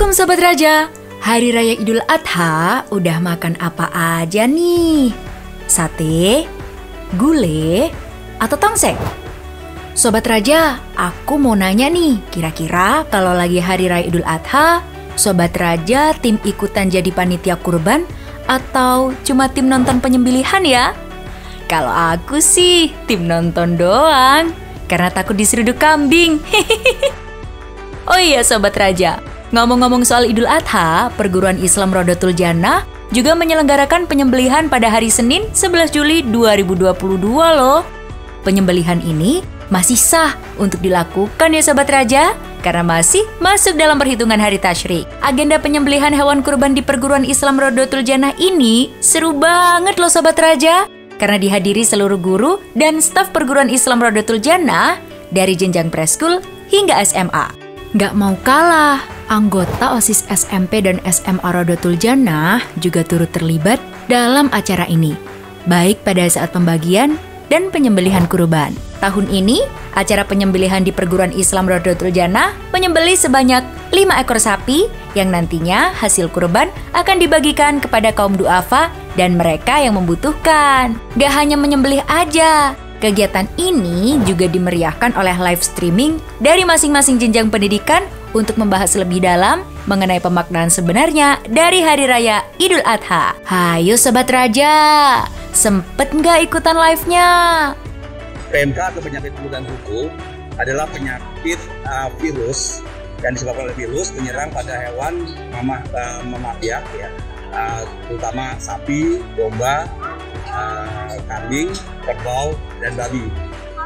Assalamualaikum Sobat Raja Hari Raya Idul Adha udah makan apa aja nih? Sate, gulai, atau tongseng? Sobat Raja, aku mau nanya nih Kira-kira kalau lagi Hari Raya Idul Adha Sobat Raja tim ikutan jadi panitia kurban Atau cuma tim nonton penyembelihan ya? Kalau aku sih tim nonton doang Karena takut diseruduk kambing Oh iya Sobat Raja, ngomong-ngomong soal Idul Adha, Perguruan Islam Rodotul Jannah juga menyelenggarakan penyembelihan pada hari Senin 11 Juli 2022 loh. Penyembelihan ini masih sah untuk dilakukan ya Sobat Raja, karena masih masuk dalam perhitungan hari tasyrik. Agenda penyembelihan hewan kurban di Perguruan Islam Rodotul Jannah ini seru banget loh Sobat Raja, karena dihadiri seluruh guru dan staf Perguruan Islam Rodotul Jannah dari jenjang preschool hingga SMA. Gak mau kalah, anggota OSIS SMP dan SMA Rodotul Jannah juga turut terlibat dalam acara ini, baik pada saat pembagian dan penyembelihan kurban. Tahun ini, acara penyembelihan di Perguruan Islam Rodotul Jannah menyembelih sebanyak 5 ekor sapi yang nantinya hasil kurban akan dibagikan kepada kaum duafa dan mereka yang membutuhkan. Gak hanya menyembelih aja, Kegiatan ini juga dimeriahkan oleh live streaming dari masing-masing jenjang pendidikan untuk membahas lebih dalam mengenai pemaknaan sebenarnya dari Hari Raya Idul Adha. Hayo Sobat Raja, sempet nggak ikutan live-nya? PMK atau penyakit dan kuku adalah penyakit uh, virus yang disebabkan oleh virus penyerang pada hewan mama uh, mamalia ya, uh, terutama sapi, domba, uh, kambing, kerbau, dan babi.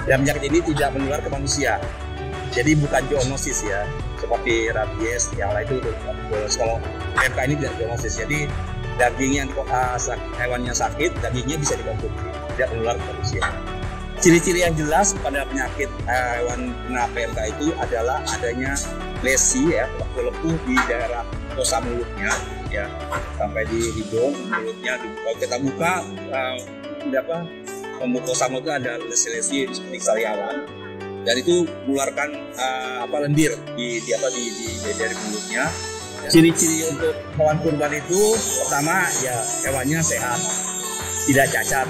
Dan penyakit ini tidak menular ke manusia. Jadi bukan zoonosis ya, seperti rabies yang lain itu zoonosis. Kalau PMK ini tidak zoonosis. Jadi daging yang uh, hewannya sakit, dagingnya bisa dikonsumsi, tidak menular ke manusia. Ciri-ciri yang jelas pada penyakit uh, hewan kena PMK itu adalah adanya lesi ya, lepuh-lepuh di daerah kosa mulutnya ya sampai di hidung mulutnya kalau kita buka uh, apa mulut itu ada lesi-lesi seperti sariawan dan itu mengeluarkan uh, apa lendir di, di apa di, di, di dari mulutnya ciri-ciri untuk hewan kurban itu pertama ya hewannya sehat tidak cacat.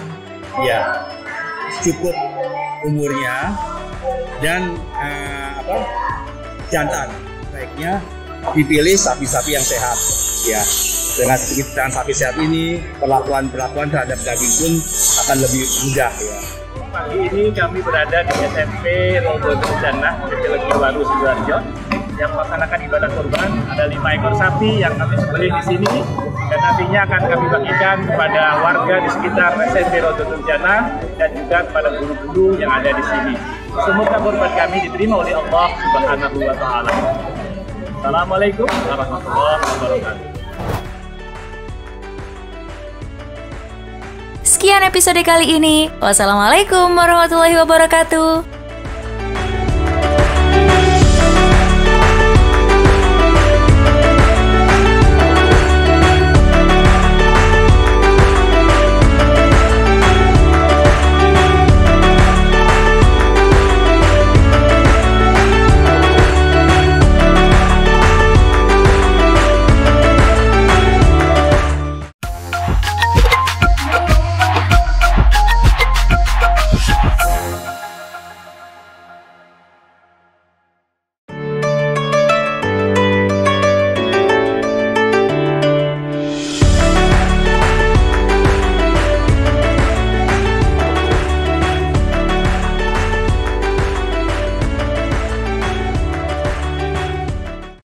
Ya cukup umurnya dan uh, apa jantan. Baiknya dipilih sapi-sapi yang sehat. Ya dengan dengan sapi sehat ini perlakuan perlakuan terhadap daging pun akan lebih mudah ya pagi ini kami berada di SMP Rogo Jannah Kecilegi Baru Sidoarjo yang melaksanakan ibadah kurban ada lima ekor sapi yang kami sembelih di sini dan nantinya akan kami bagikan kepada warga di sekitar SMP Rogo Jannah dan juga kepada guru-guru yang ada di sini. Semoga kurban kami diterima oleh Allah Subhanahu wa taala. Assalamualaikum warahmatullahi wabarakatuh. Sekian episode kali ini. Wassalamualaikum warahmatullahi wabarakatuh.